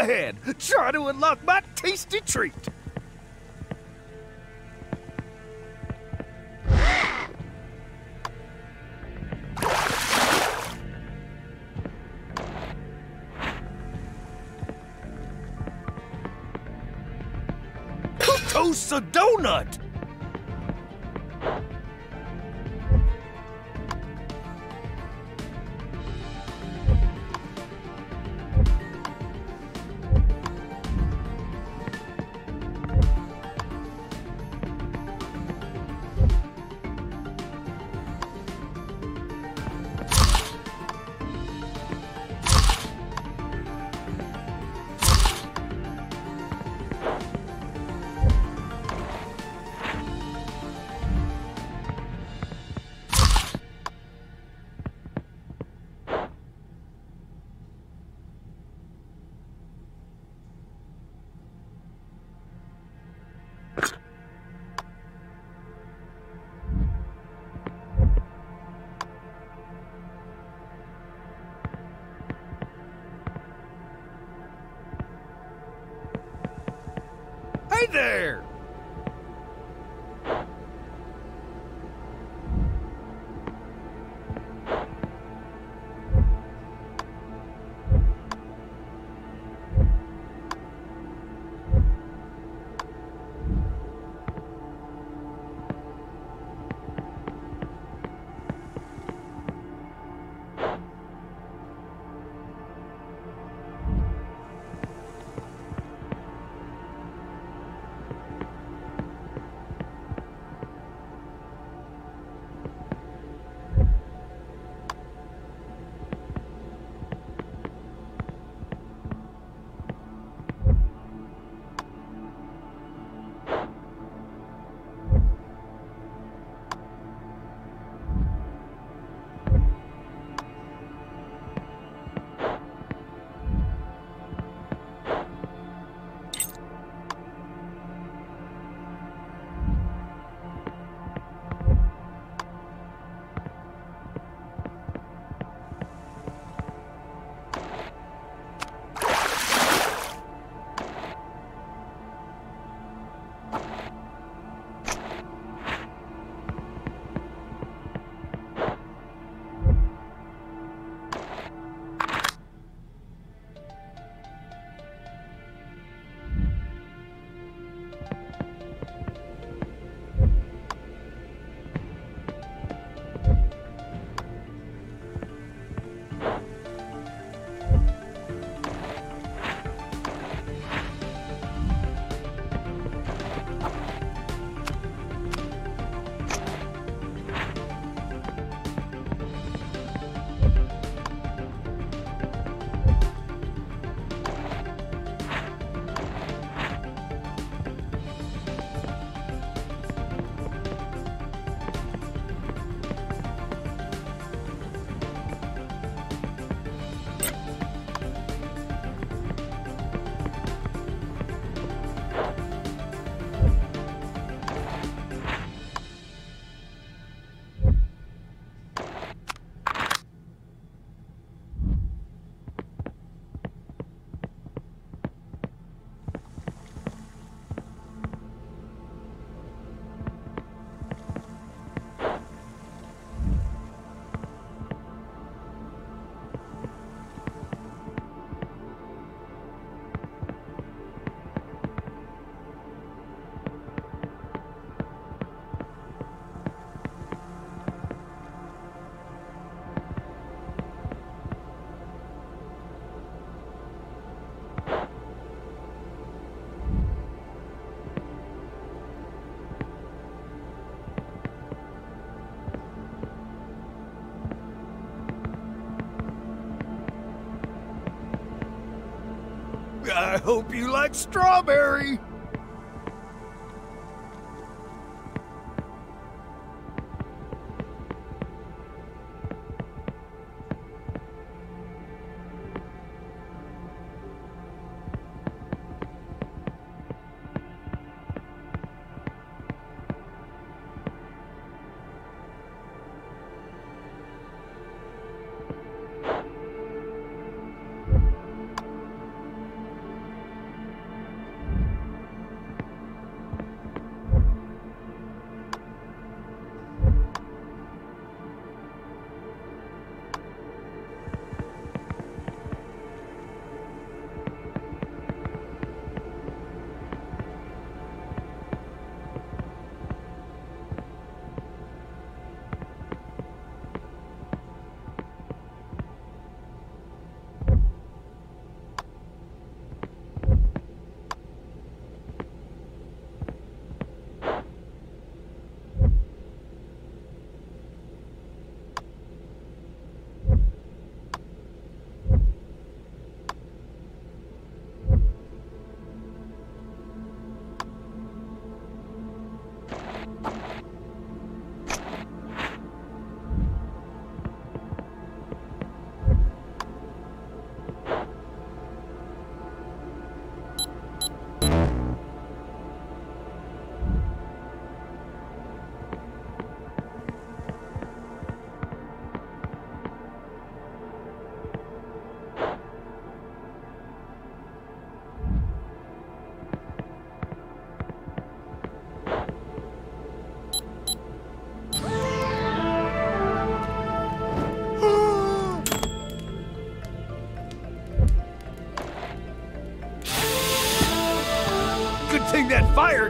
ahead, try to unlock my tasty treat. Who toasts a donut? There! I hope you like strawberry.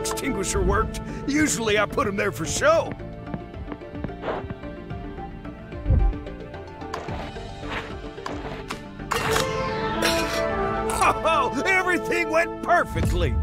Extinguisher worked. Usually I put them there for show. Oh, everything went perfectly.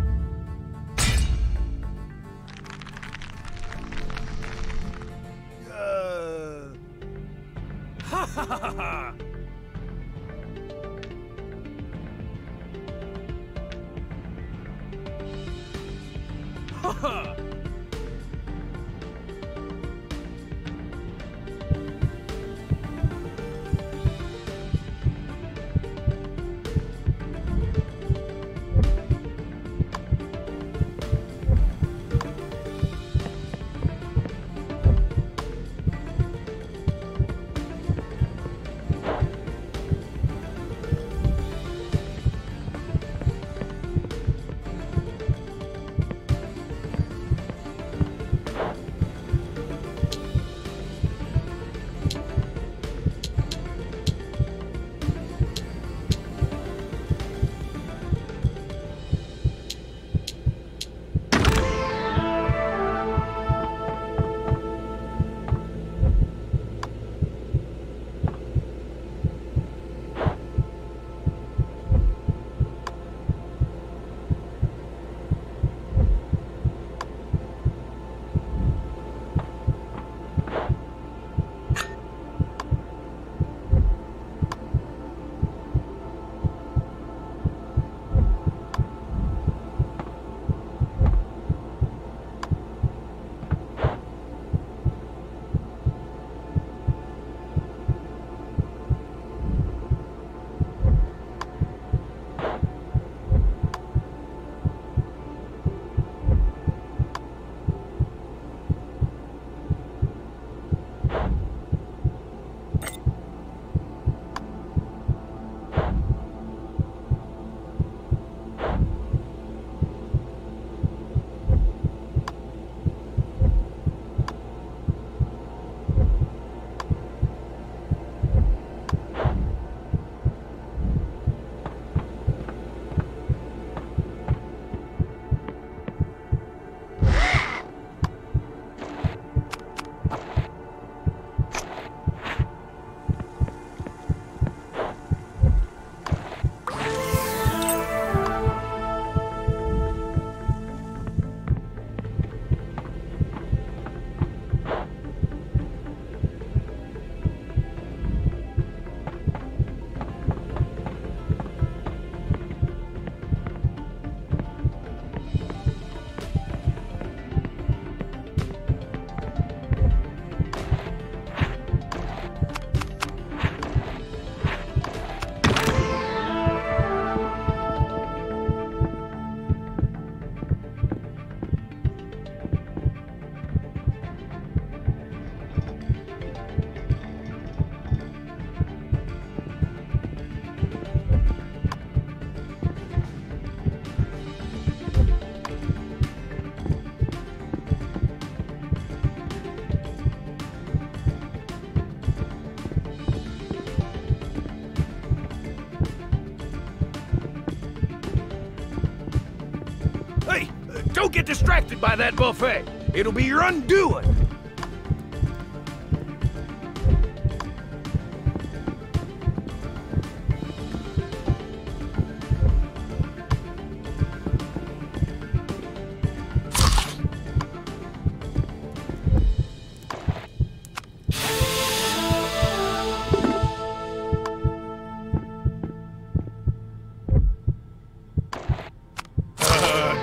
Don't get distracted by that buffet. It'll be your undoing.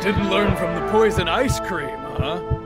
Didn't learn from the poison ice cream, huh?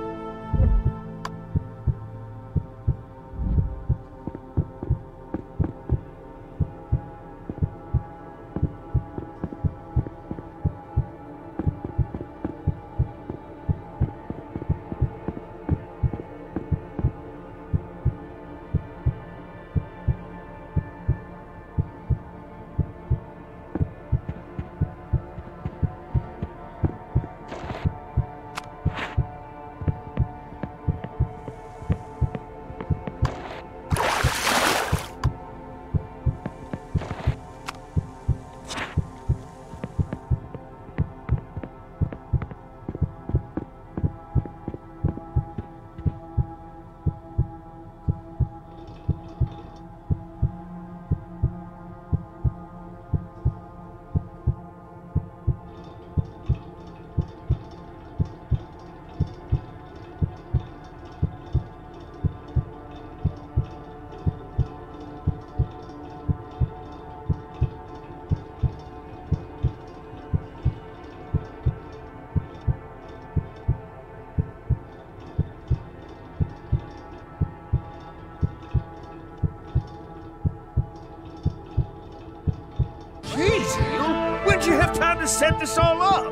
Time to set this all up.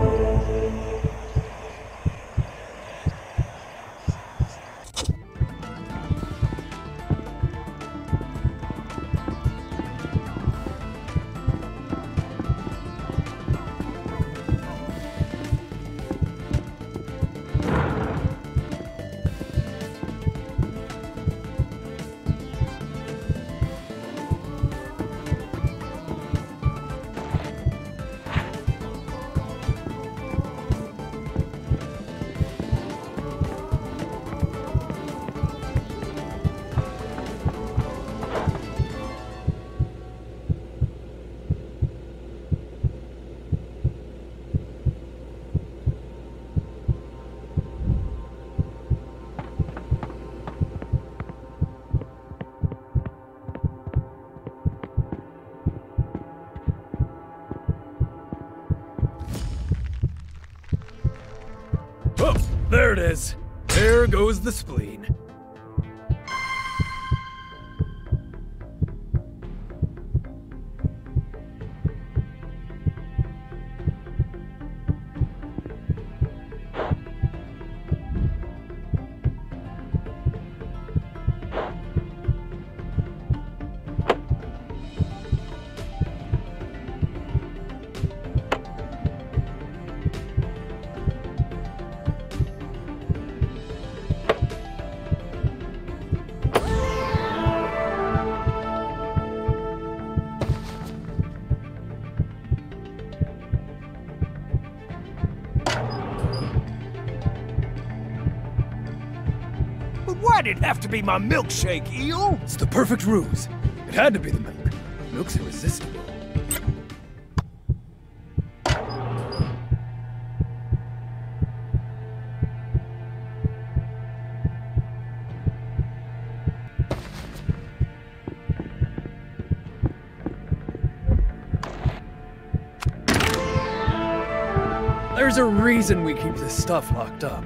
Deus. There it is. There goes the spleen. But why'd it have to be my milkshake, Eel? It's the perfect ruse. It had to be the milk. Milk's irresistible. There's a reason we keep this stuff locked up.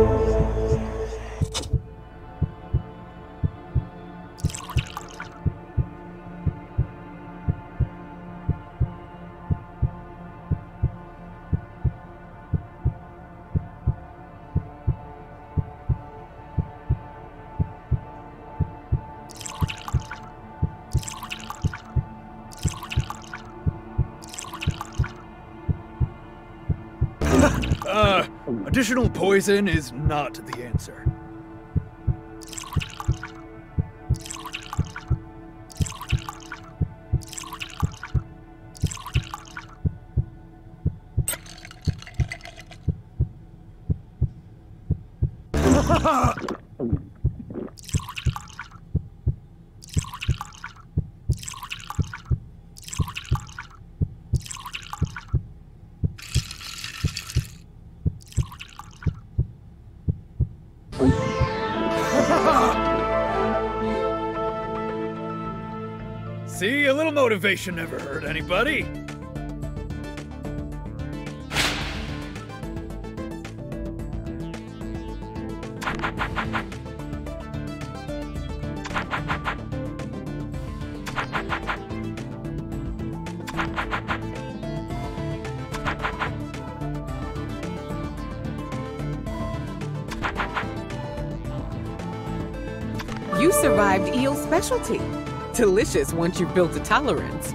Uh, additional poison is not the answer. Motivation never hurt anybody. You survived eel specialty. Delicious once you've built a tolerance.